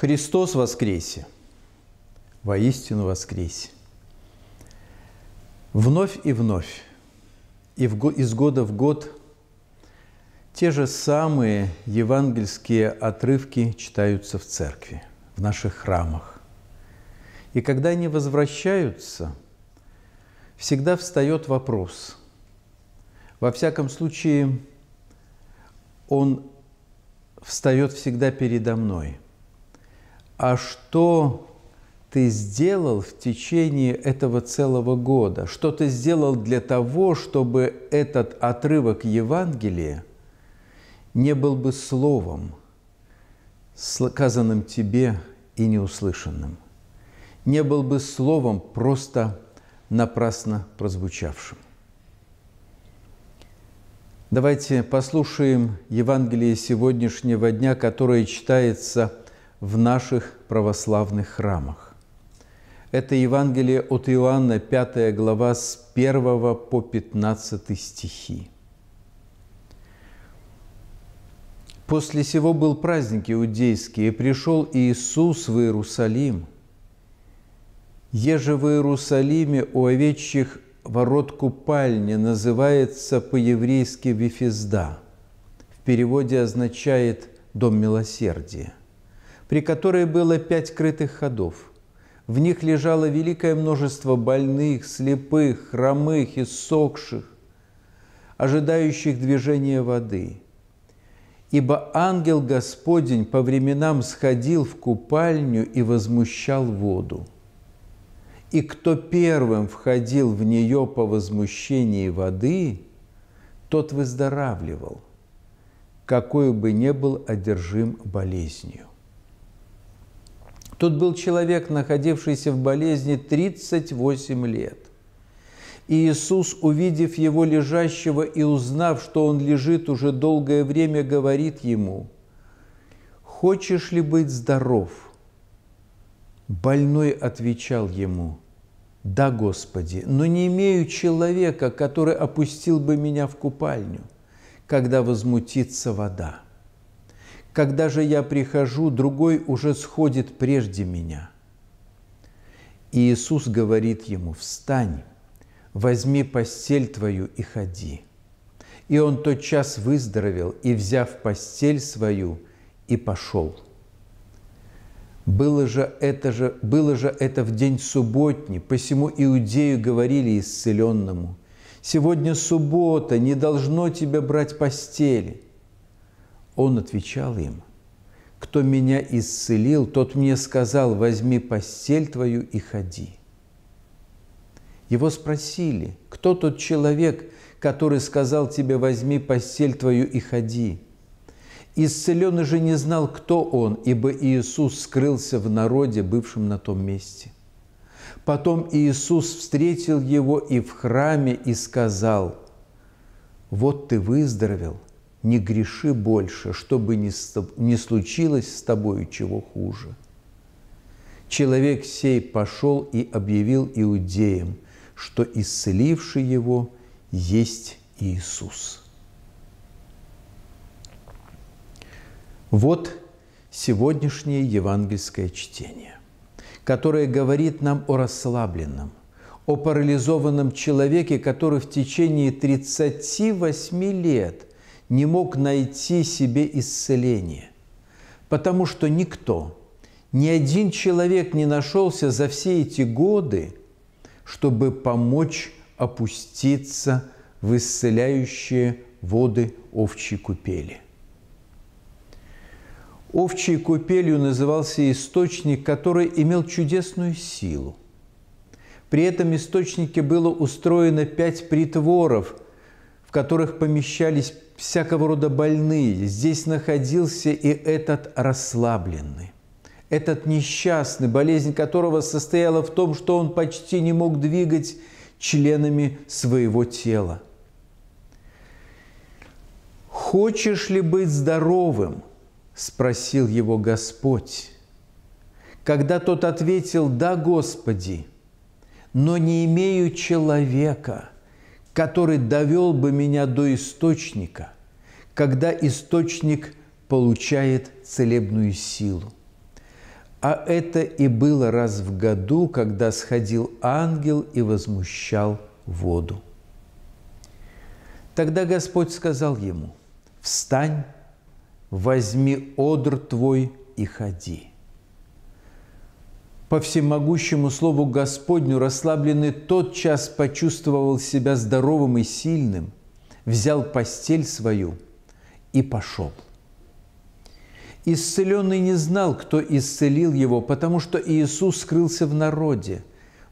Христос воскресе! Воистину воскресе! Вновь и вновь, и из года в год те же самые евангельские отрывки читаются в церкви, в наших храмах. И когда они возвращаются, всегда встает вопрос. Во всяком случае, он встает всегда передо мной. А что ты сделал в течение этого целого года? Что ты сделал для того, чтобы этот отрывок Евангелия не был бы словом, сказанным тебе и неуслышанным, не был бы словом просто напрасно прозвучавшим. Давайте послушаем Евангелие сегодняшнего дня, которое читается в наших православных храмах. Это Евангелие от Иоанна, 5 глава, с 1 по 15 стихи. После сего был праздник иудейский, и пришел Иисус в Иерусалим. Еже в Иерусалиме у овечьих ворот купальни называется по-еврейски Вифизда. В переводе означает «дом милосердия», при которой было пять крытых ходов. В них лежало великое множество больных, слепых, хромых и сохших, ожидающих движения воды. Ибо ангел Господень по временам сходил в купальню и возмущал воду – и кто первым входил в нее по возмущении воды, тот выздоравливал, какой бы ни был одержим болезнью. Тут был человек, находившийся в болезни 38 лет. И Иисус, увидев его лежащего и узнав, что он лежит уже долгое время, говорит ему, «Хочешь ли быть здоров?» Больной отвечал ему, «Да, Господи, но не имею человека, который опустил бы меня в купальню, когда возмутится вода. Когда же я прихожу, другой уже сходит прежде меня». И Иисус говорит ему, «Встань, возьми постель твою и ходи». И он тотчас выздоровел и, взяв постель свою, и пошел – было же, это же, было же это в день субботний, посему иудею говорили исцеленному, «Сегодня суббота, не должно тебя брать постели». Он отвечал им, «Кто меня исцелил, тот мне сказал, возьми постель твою и ходи». Его спросили, кто тот человек, который сказал тебе, возьми постель твою и ходи – Исцеленный же не знал, кто он, ибо Иисус скрылся в народе, бывшем на том месте. Потом Иисус встретил его и в храме и сказал, «Вот ты выздоровел, не греши больше, чтобы не случилось с тобою чего хуже». Человек сей пошел и объявил иудеям, что исцеливший его есть Иисус. Вот сегодняшнее евангельское чтение, которое говорит нам о расслабленном, о парализованном человеке, который в течение 38 лет не мог найти себе исцеление, потому что никто, ни один человек не нашелся за все эти годы, чтобы помочь опуститься в исцеляющие воды овчьей купели – Овчей купелью назывался источник, который имел чудесную силу. При этом источнике было устроено пять притворов, в которых помещались всякого рода больные. Здесь находился и этот расслабленный, этот несчастный, болезнь которого состояла в том, что он почти не мог двигать членами своего тела. Хочешь ли быть здоровым – спросил его Господь. Когда тот ответил «Да, Господи», но не имею человека, который довел бы меня до источника, когда источник получает целебную силу. А это и было раз в году, когда сходил ангел и возмущал воду. Тогда Господь сказал ему, «Встань, возьми одр твой и ходи». По всемогущему слову Господню расслабленный тот час почувствовал себя здоровым и сильным, взял постель свою и пошел. Исцеленный не знал, кто исцелил его, потому что Иисус скрылся в народе,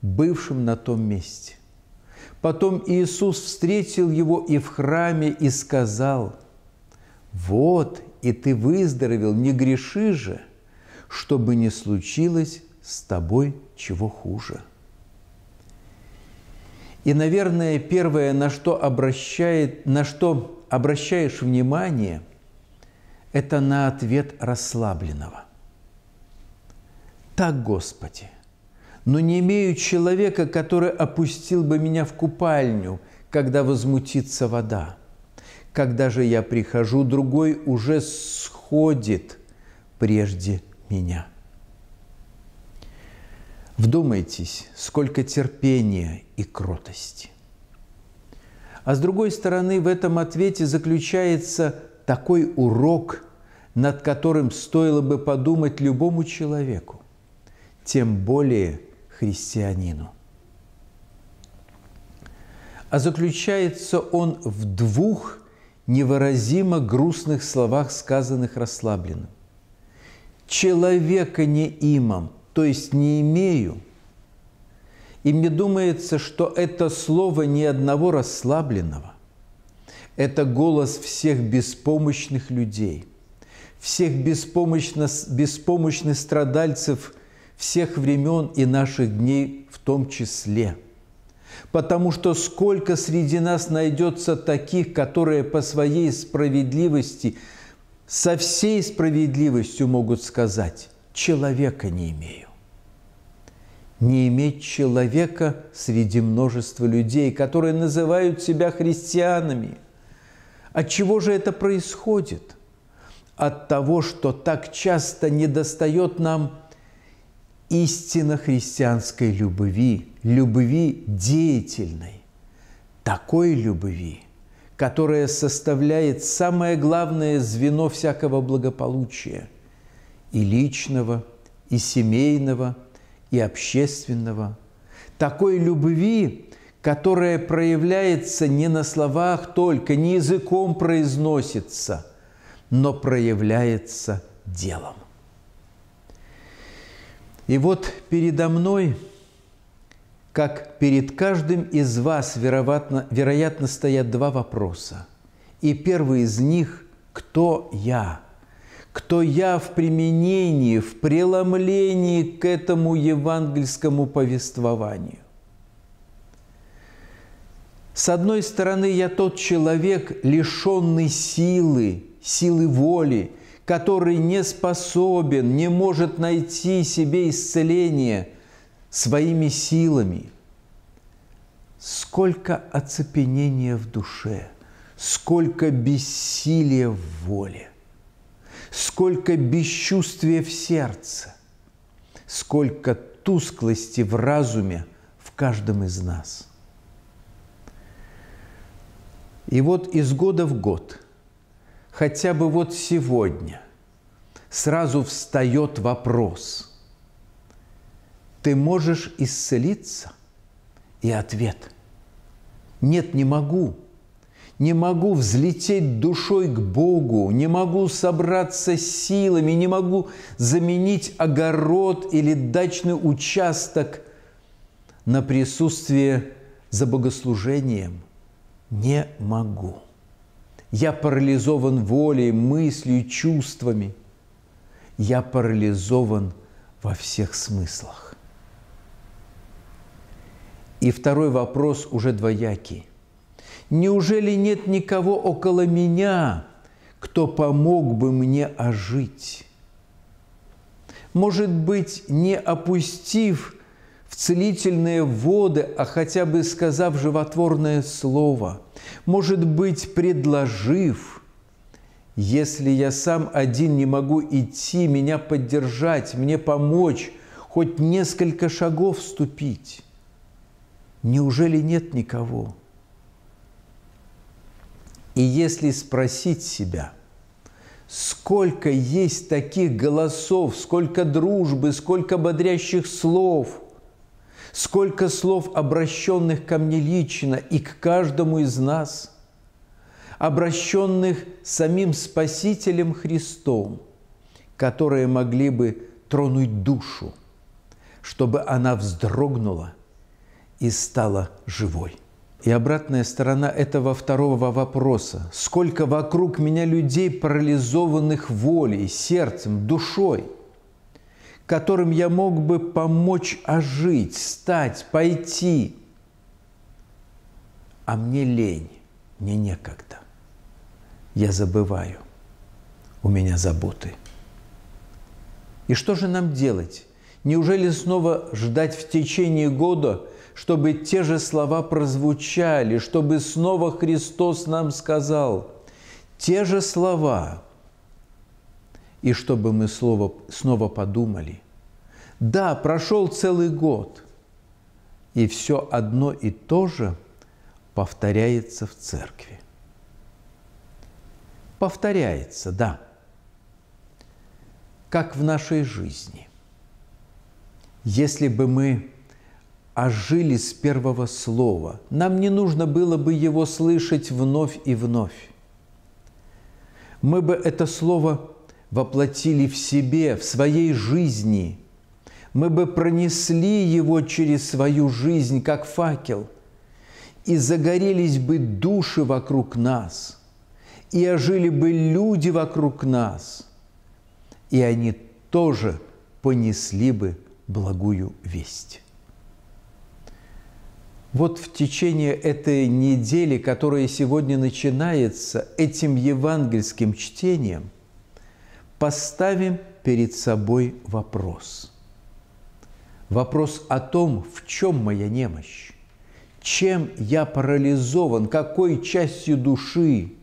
бывшем на том месте. Потом Иисус встретил его и в храме и сказал, «Вот, и ты выздоровел, не греши же, чтобы не случилось с тобой чего хуже». И, наверное, первое, на что, обращает, на что обращаешь внимание, это на ответ расслабленного. Так, Господи – но не имею человека, который опустил бы меня в купальню, когда возмутится вода. Когда же я прихожу, другой уже сходит прежде меня. Вдумайтесь, сколько терпения и кротости. А с другой стороны, в этом ответе заключается такой урок, над которым стоило бы подумать любому человеку, тем более – христианину. А заключается он в двух невыразимо грустных словах, сказанных расслабленным. «Человека не имам», то есть не имею. И мне думается, что это слово ни одного расслабленного. Это голос всех беспомощных людей, всех беспомощно, беспомощных страдальцев – всех времен и наших дней в том числе. Потому что сколько среди нас найдется таких, которые по своей справедливости, со всей справедливостью могут сказать, человека не имею. Не иметь человека среди множества людей, которые называют себя христианами. От чего же это происходит? От того, что так часто недостает нам истинно христианской любви, любви деятельной, такой любви, которая составляет самое главное звено всякого благополучия и личного, и семейного, и общественного, такой любви, которая проявляется не на словах только, не языком произносится, но проявляется делом. И вот передо мной, как перед каждым из вас, вероятно, вероятно, стоят два вопроса. И первый из них – кто я? Кто я в применении, в преломлении к этому евангельскому повествованию? С одной стороны, я тот человек, лишенный силы, силы воли – который не способен, не может найти себе исцеление своими силами. Сколько оцепенения в душе, сколько бессилия в воле, сколько бесчувствия в сердце, сколько тусклости в разуме в каждом из нас. И вот из года в год – хотя бы вот сегодня сразу встает вопрос. Ты можешь исцелиться? И ответ – нет, не могу. Не могу взлететь душой к Богу, не могу собраться силами, не могу заменить огород или дачный участок на присутствие за богослужением. Не могу. Я парализован волей, мыслью, чувствами. Я парализован во всех смыслах. И второй вопрос уже двоякий. Неужели нет никого около меня, кто помог бы мне ожить? Может быть, не опустив в целительные воды, а хотя бы сказав животворное слово, может быть, предложив если я сам один не могу идти, меня поддержать, мне помочь, хоть несколько шагов ступить, неужели нет никого? И если спросить себя, сколько есть таких голосов, сколько дружбы, сколько бодрящих слов, сколько слов, обращенных ко мне лично и к каждому из нас – обращенных самим Спасителем Христом, которые могли бы тронуть душу, чтобы она вздрогнула и стала живой. И обратная сторона этого второго вопроса. Сколько вокруг меня людей, парализованных волей, сердцем, душой, которым я мог бы помочь ожить, стать, пойти. А мне лень, мне некогда я забываю. У меня заботы. И что же нам делать? Неужели снова ждать в течение года, чтобы те же слова прозвучали, чтобы снова Христос нам сказал те же слова, и чтобы мы слово, снова подумали, да, прошел целый год, и все одно и то же повторяется в церкви. Повторяется, да, как в нашей жизни. Если бы мы ожили с первого слова, нам не нужно было бы его слышать вновь и вновь. Мы бы это слово воплотили в себе, в своей жизни. Мы бы пронесли его через свою жизнь, как факел, и загорелись бы души вокруг нас – и ожили бы люди вокруг нас, и они тоже понесли бы благую весть. Вот в течение этой недели, которая сегодня начинается, этим евангельским чтением, поставим перед собой вопрос. Вопрос о том, в чем моя немощь, чем я парализован, какой частью души,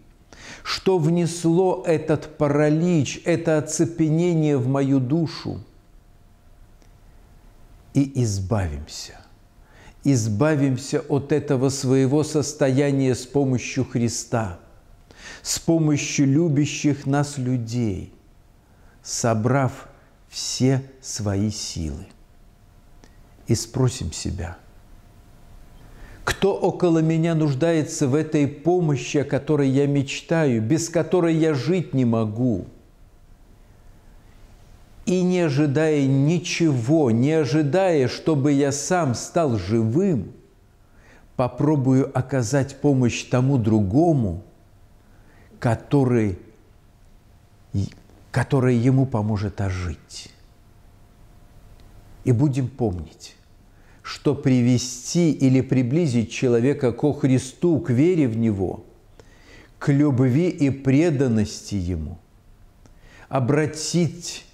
что внесло этот паралич, это оцепенение в мою душу. И избавимся. Избавимся от этого своего состояния с помощью Христа, с помощью любящих нас людей, собрав все свои силы. И спросим себя – кто около меня нуждается в этой помощи, о которой я мечтаю, без которой я жить не могу? И не ожидая ничего, не ожидая, чтобы я сам стал живым, попробую оказать помощь тому другому, который, который ему поможет ожить. И будем помнить, что привести или приблизить человека ко Христу, к вере в Него, к любви и преданности Ему, обратить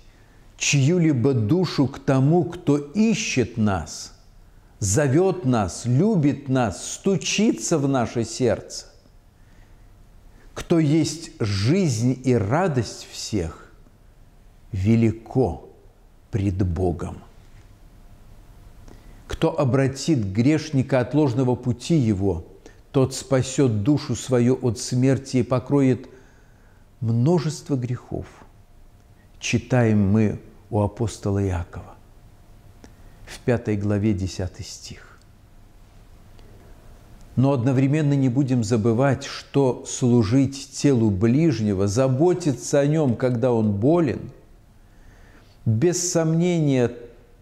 чью-либо душу к тому, кто ищет нас, зовет нас, любит нас, стучится в наше сердце, кто есть жизнь и радость всех, велико пред Богом. Кто обратит грешника от ложного пути его, тот спасет душу свою от смерти и покроет множество грехов. Читаем мы у апостола Иакова в пятой главе 10 стих. Но одновременно не будем забывать, что служить телу ближнего, заботиться о нем, когда он болен, без сомнения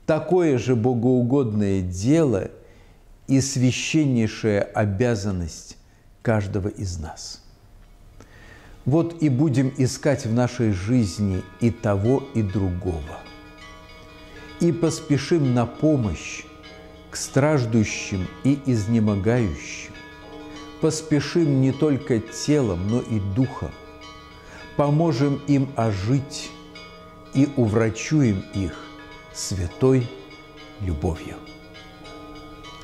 такое же богоугодное дело и священнейшая обязанность каждого из нас. Вот и будем искать в нашей жизни и того, и другого. И поспешим на помощь к страждущим и изнемогающим. Поспешим не только телом, но и духом. Поможем им ожить и уврачуем их святой любовью.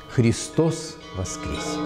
Христос воскресе!